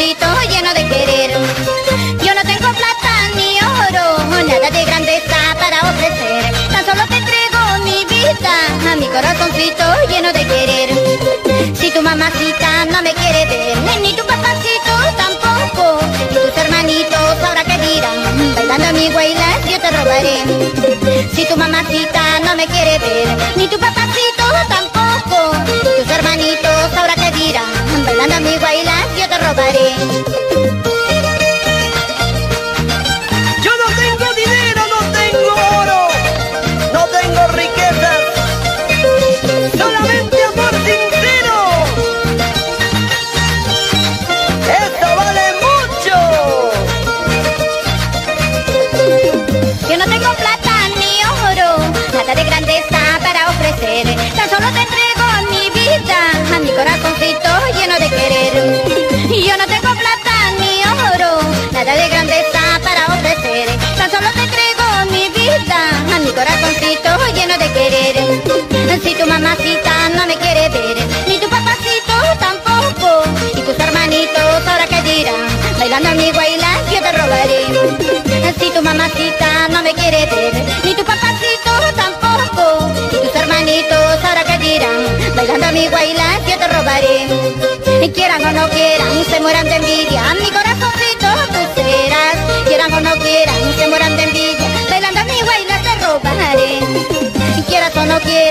corazoncito lleno de querer. Yo no tengo plata ni oro, nada de grandeza para ofrecer. Tan solo te entrego mi vida a mi corazoncito lleno de querer. Si tu mamacita no me quiere ver, ni tu papacito tampoco, y tus hermanitos ahora que dirán, bailando a mi guaylas yo te robaré. Si tu mamacita no me quiere ver, ni mamacita no me quiere ver, ni tu papacito tampoco, y tus hermanitos ahora que dirán, bailando a mi guayla yo te robaré. Si tu mamacita no me quiere ver, ni tu papacito tampoco, y tus hermanitos ahora que dirán, bailando a mi guayla yo te robaré. Quieran o no quieran, se mueran de envidia, mi corazoncito tú serás. Quieran o no quieran, se mueran de envidia, bailando a mi guayla te robaré. Quieras o no quieras,